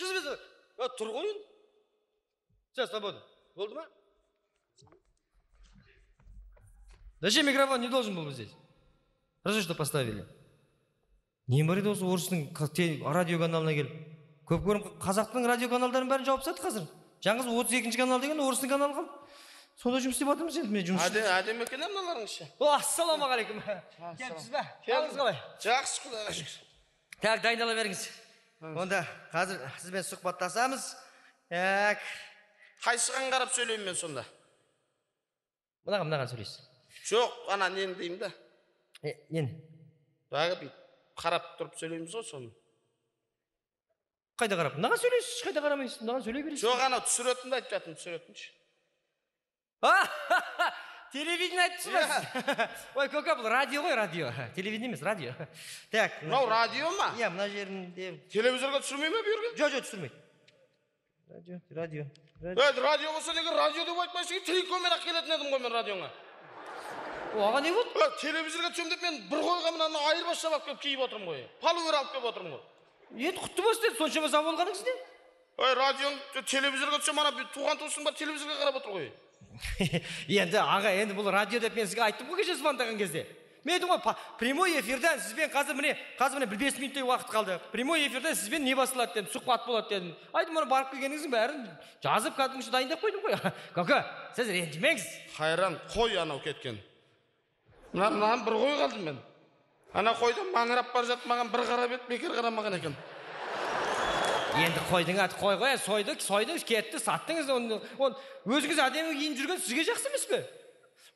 жүзбе тұр ғой енді. Все свободно болды ма? Зачем микрофон не должен был быть здесь? Разве что поставили. Не бар еді осы орыстың радио каналына келіп. Көп көрім қазақтың радио каналдарын бәрін жауып тастады қазір. Жаңғыз отыз екінші канал деген орыстың каналы қалды. Сонда жұмыс істеп жатырмыз енді мен жұмыс әдемі екен мыналарыңыз ше ассалаумағалейкум. Келіпсіз ба? Қалыңыз қалай. Жақсы құдайға шүкір так дайындала беріңіз онда қазір сізбен сұхбаттасамыз. Так қайсыған қарап сөйлеймін мен сонда? Мынаған мынаған сөйлейсіз. Жоқ ана нені деймін да? Нені? Бәрі бүйтіп қарап тұрып сөйлейміз ғой соны. Қайда қарап? Мынаған сөйлейсіз ешқайда қарамайсыз. Мынаған сөйлей бересіз. Жоқ ана түсіретінді айтып жатырмын түсіретінші. Телевидение айтып тұрсыз ой көке бұл радио ғой радио. Телевидение емес радио. Так мынау радио ма. Иә мына жерінде телевизорға түсірмей ма жерге жоқ жоқ түсірмейді радио радио ей радио болса неге радио деп айтпайсың трикомен ақ келетін едім ғой мен радиона оған не болды телевизорға түсемін деп мен бір қойға мынаны айырбастап алып келіп киіп отырмын ғой. Полувер алып келіп отырмын ғой. Енді құтты болсын деді соншама сау болғаныңыз не ой радиоң телевизорға түсем ана туған туысың бар телевизорға қарап отыр ғой. енді аға енді бұл радио деп мен сізге айттым ғой кеше звондаған кезде. Мен айттым ғой прямой эфирден сізбен қазір міне қазір міне бір бес минуттай уақыт қалды. Прямой эфирден сізбен не басталады дедім сұхбат болады дедім. Айттым мына барып келгеніңіздің бәрін жазып кәдімгіше дайындап қойдым ғой. Көке сіз ренжімеңіз. Қайран қой анау кеткен. Мына мынаған бір қой қалдым мен. Ана қойды маңырап бара жатып маған бір қарап еді бекер қарамаған екен. Енді қойдың аты қой ғой сойды сойды кетті саттыңыз оны өзіңіз әдемі киініп жүрген сізге жақсы емес пе?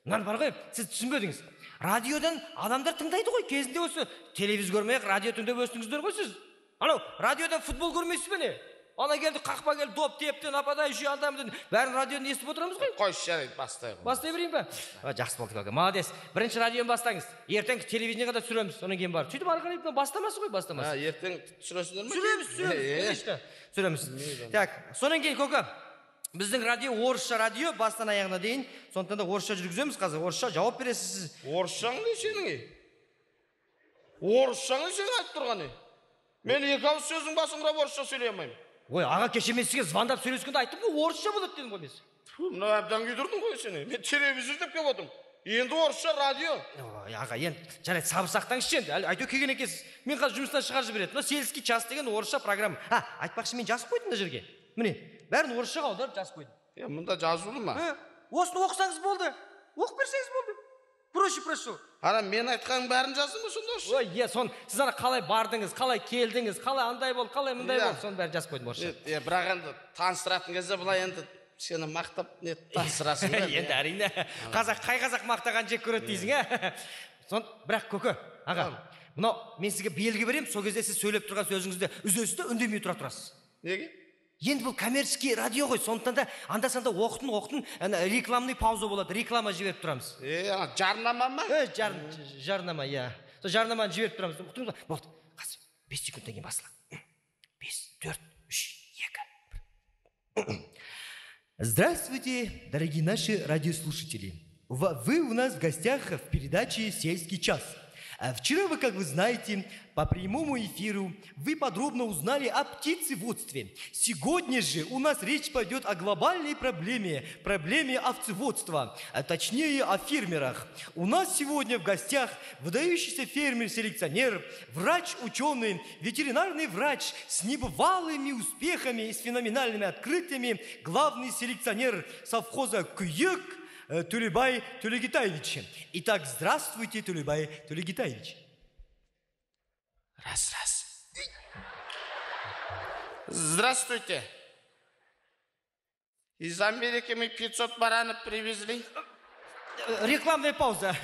Мынаны бар ғой сіз түсінбедіңіз. Радиодан адамдар тыңдайды ғой кезінде осы телевизор көрмей ақ радио тыңдап өстіңіздер ғой сіз. Анау радиодан футбол көрмейсіз бе не? Ана келді қақпа келді доп тепті нападающий андамын бәрін радиодан естіп отырамыз ғой. Қойшы жарайды бастай ғой бастай берейін ба? Жақсы болды көке молодец. Бірінші радионы бастаңыз. Ертең телевидениеға да түсіреміз содан кейін барып. Сөйтіп ары қарай бастамасы ғой бастамасы ертең түсіресіңдер ма түсіреміз түсіреміз. Түсіреміз. Так содан кейін көке біздің радио орысша радио бастан аяғына дейін. Сондықтан да орысша жүргіземіз қазір. Орысша жауап бересіз. Сіз орысшаң не сенің орысшаң не сен айтып тұрған мен екі ауыз сөздің басын құрап орысша сөйлей алмаймын. Ой аға кеше мен сізге звондап сөйлескенде айттым ғой орысша болады дедім ғой мен мынау әбден күйдірдің ғой сені мен телевизор деп келіп отырмын енді орысша радио ой аға енді жарайды сабыр сақтаңызшы енді әйтеуір келген екенсіз мен қазір жұмыстан шығарып жібереді мына сельский час деген орысша программа а айтпақшы мен жазып қойдым мына жерге міне бәрін орысшаға аударып жазып қойдым е мұнда жазулы ма осыны оқысаңыз болды оқып берсеңіз болды проще проще ана мен айтқанның бәрін жаздың ба сонда ой иә соны сіз ана қалай бардыңыз қалай келдіңіз қалай андай болды қалай мындай болды соның бәрін жазып қойдым орысша. Е бірақ енді таныстыратын кезде былай енді сені мақтап не таныстырасың да енді әрине қазақ қай қазақ мақтаған жек көреді дейсің ә сон бірақ көке аға мынау мен сізге белгі беремін сол кезде сіз сөйлеп тұрған сөзіңізді үзесіз де үндемей тұра тұрасыз. Неге? Енді бұл коммерческий радио ғой сондықтан да анда санда оқытын оқытын ана рекламный пауза болады реклама жіберіп тұрамыз. Е ана жарнама ма? Е жар, жарнама иә. Сол жарнаманы жіберіп тұрамыз. Болды. Қазір бес секундтан кейін басылады бес төрт үш екі Здравствуйте, дорогие наши радиослушатели. Вы у нас в гостях в передаче «Сельский час». А вчера вы, как вы знаете, по прямому эфиру вы подробно узнали о птицеводстве. Сегодня же у нас речь пойдет о глобальной проблеме, проблеме овцеводства, а точнее о фермерах. У нас сегодня в гостях выдающийся фермер-селекционер, врач-ученый, ветеринарный врач с небывалыми успехами и с феноменальными открытиями, главный селекционер совхоза «Куек» Тулебай Тулегитаевич. Итак, здравствуйте, Тулебай Тулегитаевич. Раз, раз. Здравствуйте. Из Америки мы 500 баранов привезли. Рекламная пауза.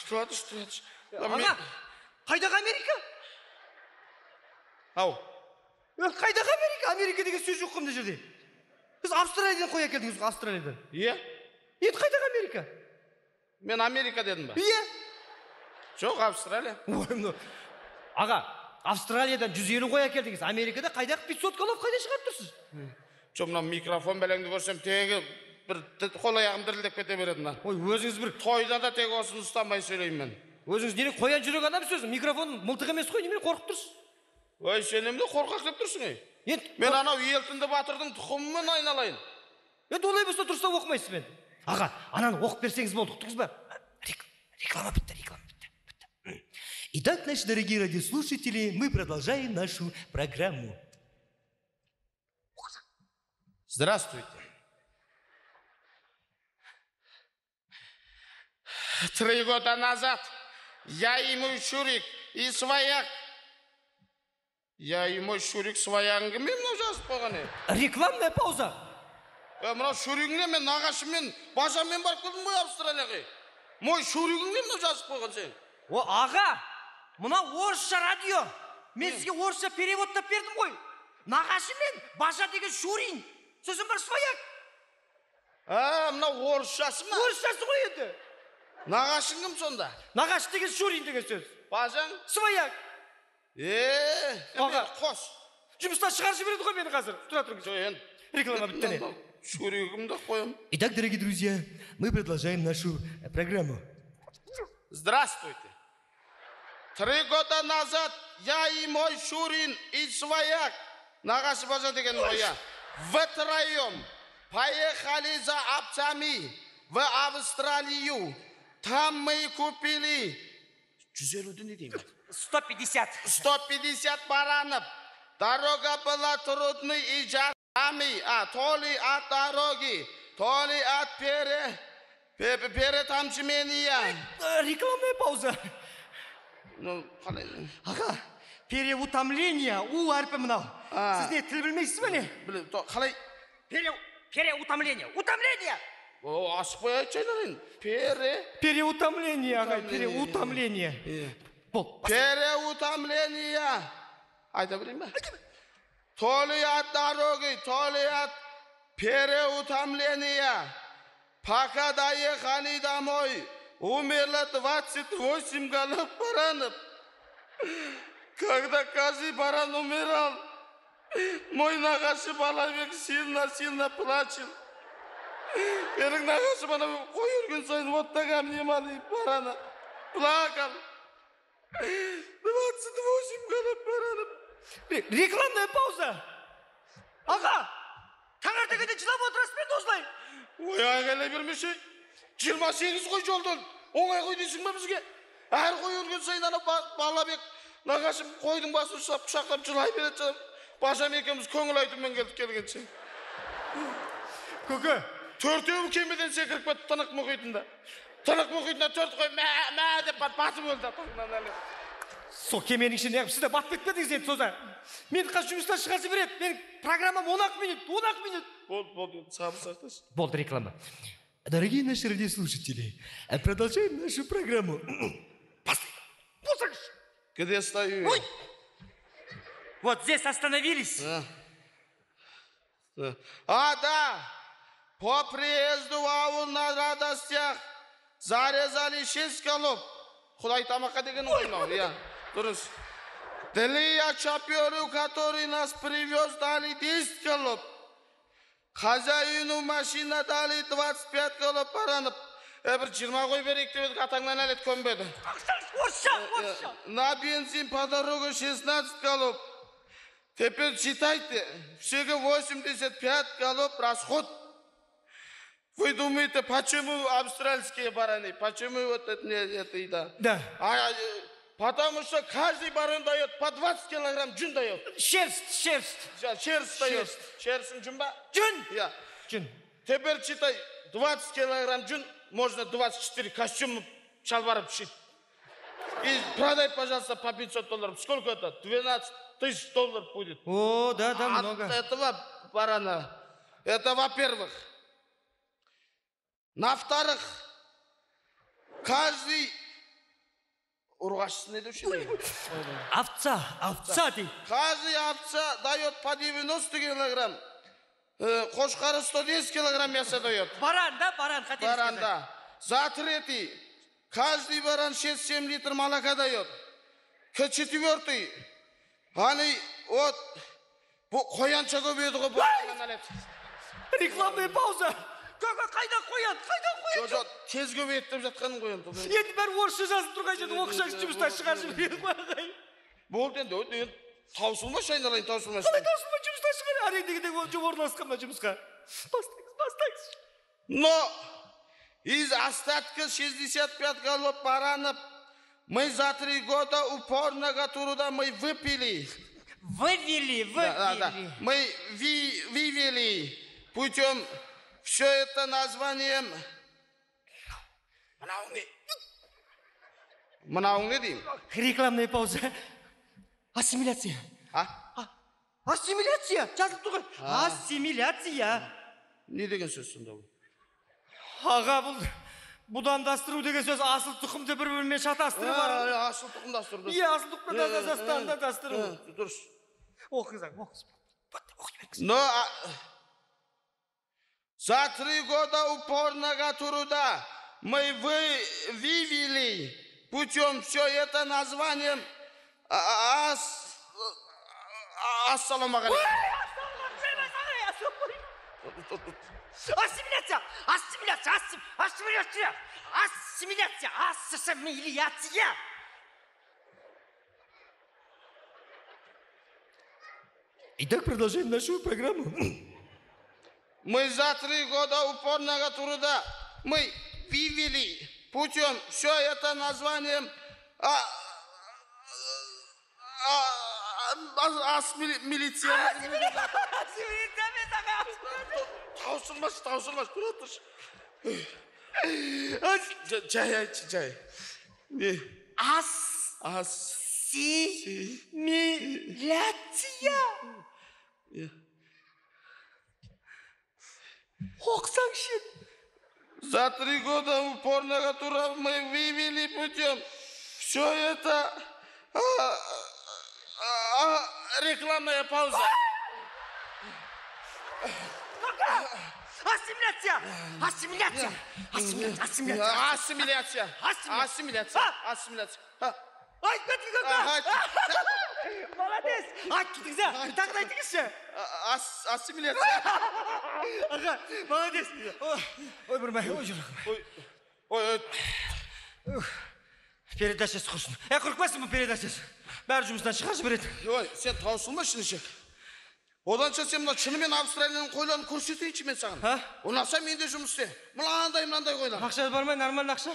Что это, что это? Ана, қайдағы америка ау қайдағы америка америка деген сөз жоқ қой мына жерде сіз австралиядан қой әкелдіңіз ғой австралиядан иә енді қайдағы америка? Мен америка дедім ба? Иә. Жоқ австралия. Ой мынау аға австралиядан жүз елу қой әкелдіңіз америкада қайдағы пятьсот голов қайдан шығарып тұрсыз? Жоқ мынау микрофон бәлеңді көрсем тегі бір қол аяғым дірілдеп кете береді мына. Ой өзіңіз бір тойда да тек осыны ұстамай сөйлеймін мен. Өзіңіз неге қоян жүрек адамсыз өзі микрофон мылтық емес қой немен қорқып тұрсыз? Ой сен немене қорқақ деп тұрсың ей. Енді мен анау елтінді батырдың тұқымымен айналайын. Енді олай болса дұрыстап оқымайсыз мен аға ананы оқып берсеңіз болды ұқтыңыз ба Рек- реклама бітті реклама бітті бітті итак наши дорогие радиослушатели мы продолжаем нашу программу Здравствуйте. Три года назад я и мой Шурик и свояк. Я и мой Шурик своягың кіммен мынау жазып қойған ей рекламная пауза Е мынау шуригіңе мен нағашыммен бажаммен барып келдім ғой австралияға. Мой шуригіңе мынау жазып қойған сен? О аға мынау орысша радио. Мен сізге орысша переводтап бердім ғой. Нағашы мен бажа деген шурин. Сосын бар свояк а мынау орысшасы ма? Орысшасы ғой енді. Нағашың кім сонда? Нағашы деген шурин деген сөз. Бажаң? Свояк е Аға. қос. Жұмыстан шығарып жібереді ғой мені қазір. Тұра тұрыңыз жоқ енді. Реклама бітті не шуригімді қоямын Итак, дорогие друзья, мы продолжаем нашу э, программу. Здравствуйте. Три года назад я и мой Шурин и свояк, нағашы бажа деген ғой я, втроем поехали за овцами в Австралию. Там мы купили... Жүз елуді не деймін? 150. 150 баранов. Дорога была трудной и жарами, а то ли от дороги, то ли от пере... пе- перетамчивания. Э, Рекламная пауза. Ну, қалай Аға, переутомление, у әрпі мынау. Сіз не тіл білмейсіз бе не? қалай Пере, переутомление. Утомление. о ашпай айтшайлар енді пере Переутомление, аға, Утомление. переутомление. Е. Бол. переутомление айта берейін ба толият дороги толият переутомления покадае хали домой умерла двадцать восемь голов баранов когда каждый баран умирал мой нагаши балабек сильно сильно плачет менің нағашым ана қой өлген сайын оттаған неманы барана. плакал двадцать восемь голов баранов Рекламная пауза. Аға, таңертеңгіден жылап отырасыз ба енді осылай? ой айқайлай бермеші. Жиырма сегіз қой жолдан оңай қой дейсің ба бізге? Әр қой өлген сайын ана ба- балабек нағашым қойдың басын ұстап құшақтап жылай береді бажам екеуміз көңіл айтумен келдік келгенше Көке, төртеуі кемеден секіріп кетті тынық мұхитында. Тынық мұхитына төрт қой мә мә деп бат- батып өлді атаңнан әлі. сол кеменің ішіне неғып сіз де батып кетпедіңіз енді сонда. Мені қазір жұмыстан шығарып жібереді. Менің программам 10 ақ минут, 10 ақ минут. болды болды сабыр сақташы Болды реклама. Дорогие наши радиослушатели, э, продолжаем нашу программу. Послушай, где стою Ой! Вот здесь остановились. А. Да. А, да. По приезду в ауыл на радостях зарезали шесть голов. Құдай тамаққа деген ғой мынау, иә. Тоест, Duruz. Deliya çapyoru katorina privyos dali 10 kalıp. Хазаину машина дали 25 кылып баранып. Э бир 20 кой берейик деп едик, атаңдан әлі көнбеді. Орша, орша. На бензин по дороге 16 калуп. Теперь считайте, всего 85 калуп расход. Вы думаете, почему па австралийские бараны, почему па вот это не это еда? Да. А потому что каждый баран дает по 20 килограмм джун дает. Шерсть, шерсть. Шерсть дает. Шерсть джун ба? Джун. Я. Джун. Теперь читай, 20 килограмм джун, можно 24 костюм шалбара пшить. И продай, пожалуйста, по 500 долларов. Сколько это? 12 тысяч долларов будет. О, да, да, От много. этого барана. Это во-первых. На-вторых, каждый... Ургашсын не деуші не? Овца, овца дейді. Каждый овца дает по 90 килограмм. Э, Қошқары 110 килограмм мяса дает. Баран, да, баран, хотели Баран, сказать. да. За третий. Каждый баран 6-7 литров молока дает. К четвертый. Они вот... Ғой бұл нәлет. Рекламная пауза. Қайда қоян, қайда қоян? Жо, жо, тез көбейеді деп жатқаның ғой енді Енді бәрі орысша жазып тұрған жерде оқышаңыз жұмыстан шығарып жібереді ғой ағай. болды енді енді таусылмашы айналайын таусылмашы қалай таусылмай жұмыстан шығар арендеге орналасқан мына жұмысқа бастаңыз бастаңыз Но из остатка 65 голов баранов мы за три года упорного труда мы выпили. вывели Да, да, да. Мы ви- вывели путем все это названием... мынауың не мынауың не деймін рекламная пауза. Ассимиляция. А? А, ассимиляция? Жазылып тұр ғой ассимиляция. Не деген сөз сонда ол. Аға бұл будандастыру деген сөз асыл тұқымды бір бірімен шатастырып Ә, асыл тұқымдастырды иә асыл тұқымды дастандастыру дұрыс. Оқыңыз оқыңыз Но за три года упорного труда мы вы, вывели путем все это названием а- ас, а- ассалаумағалейкум. ассимиляция ассимиляция ассим- ассимиляция ассимиляция ассимиляция Итак, продолжаем нашу программу. Мы за три года упорного труда. Мы вывели путем все это названием а, а, а, ас мили- милиция. таусылмашы таусылмашы тұра тұршы Жа- жай айтшы жай не Ассимиляция. Оқсаңшы. за три года упорного труда мы вывели путем все это а, а, а, рекламная пауза Ассимиляция. Ассимиляция. Ассимиляция. Ассимиляция. ассимиляция Ассимиляция. ассимиляция ассимиляция А, Айт кетіңіз а, аға. Молодец. А. Тағы да айтыңызшы. ассимиляция Аға, молодец. Ой, Ой, бұрмай. Ой, жүрегім. ой Передачасы құрсын. Е, құрықпасын бұл передачасы. Бәрі жұмыстан шыға жібереді. ой сен таусылма шынышек оданша сен мына шынымен австралияның қойларын көрсетейінші мен саған А? ұнаса мен де жұмыс істе мынандай мынандай қойлар Ақша бар ма? Нормально ақша?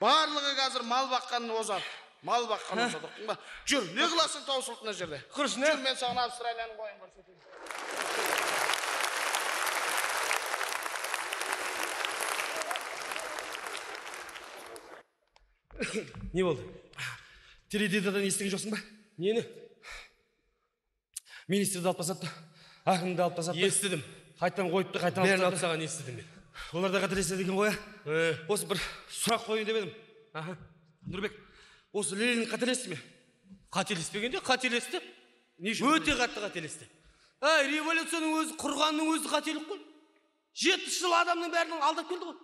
барлығы қазір мал баққан озат мал баққан озат ұқтың ба жүр не қыласың таусылып мына жерде Құрсын, жүр мен саған австралияның қойын көрсетейін не болды? Теледидардан естіген жоқсың ба? Нені? Министрді алып тастапты әкімді алып тастапты естідім. Қайтадан қойыпты қайтадан бәрін алып тастады. тастаған естідім мен. Олар да қателеседі екен ғой Э. ә осы бір сұрақ қояйын деп едім. Аха. Нұрбек осы ленин қателесті ме? Қателеспегенде қателесті. Не өте қатты қателесті. Әй революцияның өзі құрғанның өзі қателік қой. Жетпіс жыл адамның бәрін алдап келді ғой.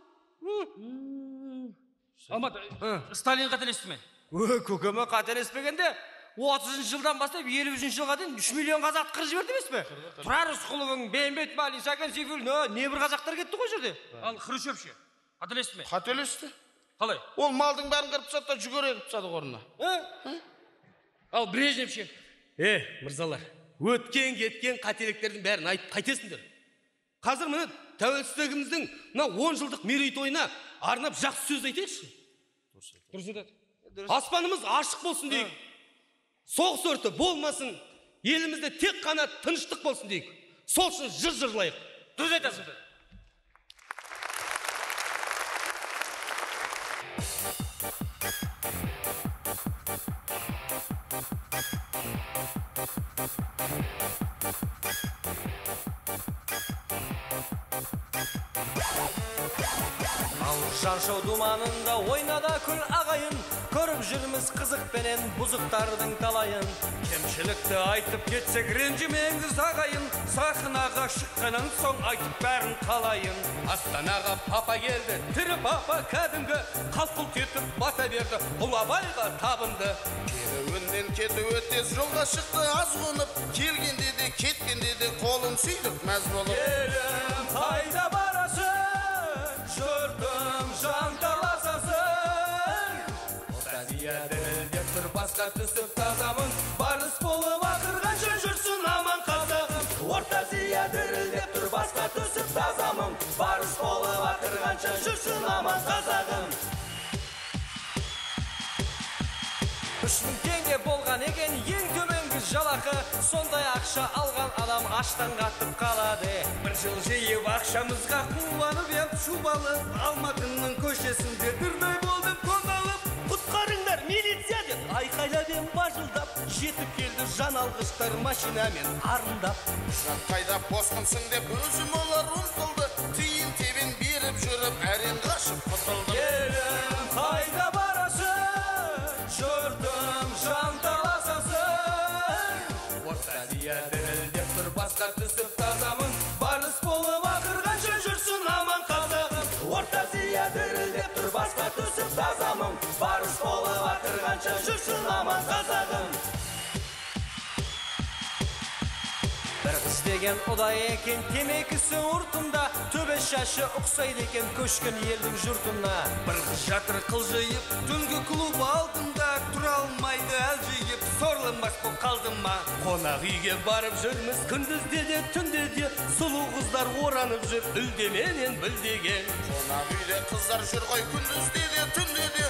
Алмат Ы. сталин қателесті ме? Өй көкеме қателеспегенде отызыншы жылдан бастап елу үшінші жылға дейін үш миллион қазақ қырып жіберді емес пе? Тұрар рысқұловың бейімбет майлин сәкен сейфуллин ө, небір қазақтар кетті ғой жерде. Ал хрущев ше? Қателесті ме? Қателесті. Қалай? Ол малдың бәрін қырып тастады да жүгері егіп тастады орнына. Ә? ал брежнев ше е мырзалар өткен кеткен қателіктердің бәрін айтып қайтесіңдер. Қазір міне тәуелсіздігіміздің мына он жылдық мерейтойына арнап жақсы сөз айтайықшы. Дұрыс айтады. Аспанымыз ашық болсын дейік. Соғыс өрті болмасын елімізде тек қана тыныштық болсын дейік. Сол үшін жыр жырлайық дұрыс айтасың шаршау думанында ойнада күл ағайын. Көріп жүрміз қызықпенен бұзықтардың талайын. Кемшілікті айтып кетсек ренжімеңіз ағайын. Сахнаға шыққаннан соң айтып бәрін қалайын. Астанаға папа келді тірі папа кәдімгі. Қалт құлт етіп бата берді ұлы абайға табынды. Керуеннен кетіп өтес жолға шықты аз қонып. Келгенде де кеткенде де қолын сүйдік мәз болып. Қайда жүрдім жан таласасын Ортазия діріл деп тұр басқа түсіп тазамын барыс болып ақырғанша жүрсін аман қазағым орта азия діріл тұр басқа түсіп тазамын барыс болып ақырғанша жүрсін аман қазағым үш мың теңге болған екен ең төмен жалақы сондай ақша алған адам аштан қатып қалады. Бір жыл жиып ақшамызға қуанып ем шубалы алматының көшесінде дырдай болдым тоналып құтқарыңдар милиция деп айқайлап ем бажылдап. Жетіп келді жан алғыштар машинамен арындап. Қайда босқынсың деп өзім олар ұмтылды. Тиын тебен беріп жүріп әрең қашып құтылдым. Ақырғанша жүрсін аман қазағым бір қыз деген ұдай екен темекісі ұртында төбе шашы ұқсайды екен көшкен елдің жұртына бір қыз жатыр қылжиып түнгі клуб алдында тұра алмайды әлжиіп сорланбас болып қалды ма қонақ үйге барып жүрміз күндізде де түнде де сұлу қыздар оранып жүр үлдеменен білдеген қонақ үйде қыздар жүр ғой күндізде де түнде де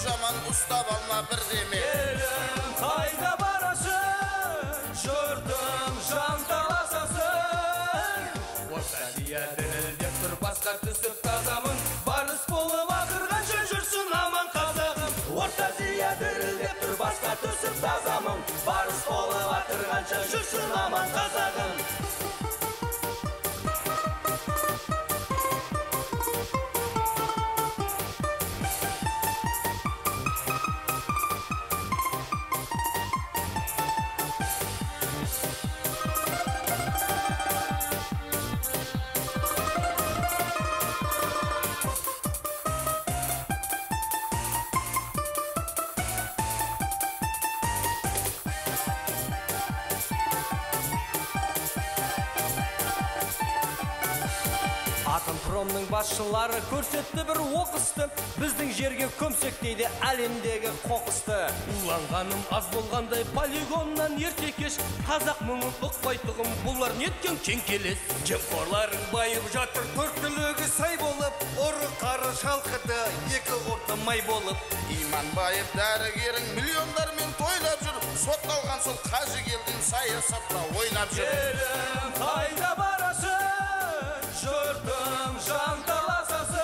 жаман ұстап алма бірдеме елім қайда барасың жұртым жанталасасың орта зия дірілдеп тұр басқа түсіп тазамын барыс болып ақырғанша жүрсін аман қазағым орта дірілдеп тұр басқа түсіп тазамын барыс болып ақырғанша жүрсін аман қазағым атомпромның басшылары көрсетті бір оқысты. Біздің жерге көмсек дейді әлемдегі қоқысты. Уланғаным аз болғандай полигоннан ерте кеш. Қазақ мұңын ұқпайтұғым бұлар неткен кеңкелес. Жемқорларың байып жатыр төрт түлігі сай болып. Ұры қары шалқыды екі ұрты май болып. Иманбаев дәрігерің миллиондармен тойлап жүр. Сотталған сол қажыгелдің саясатта ойнап жүр. Елім қайда барасың. Жұртым жанталасасың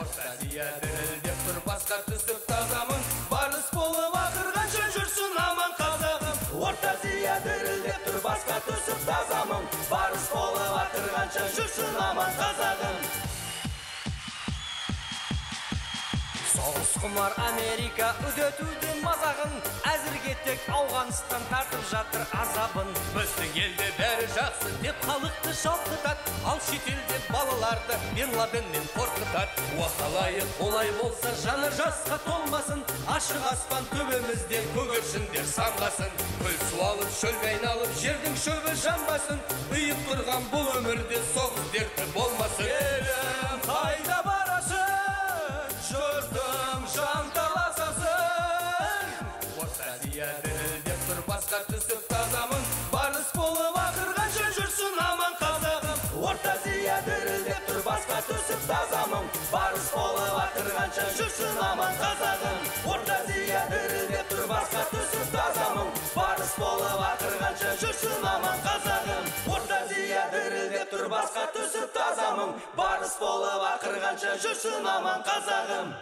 орта зия дірілдеп тұр басқа түсіп тазамын барыс болып ақырғанша жүрсін аман қазағым. Орта зия дірілдеп тұр басқа түсіп тазамын барыс болып ақырғанша жүрсін аман қазағым. Соғыс құмар америка үдетуде мазағын әзірге ауғанстан тартып жатыр азабын. Біздің елде бәрі жақсы деп халықты шалқытады. Ал шетелде балаларды бен ладеннен қорқытады. Уақалайық олай болса жаны жасқа толмасын. Ашық аспан төбемізден көгершіндер самғасын көл суалып шөлге айналып жердің шөбі жанбасын. Ұйып тұрған бұл өмірде соғыс дерті болмасын. Елім қайда барасың зия дірілдеп тұр басқа түсіп тазамын барыс болып ақырғанша жүрсін аман қазағым орта зия дірілдеп тұр басқа түсіп тазамын барыс болып ақырғанша жүрсін аман қазағым орта зия дірілдеп тұр басқа түсіп тазамын барыс болып ақырғанша жүрсін аман қазағым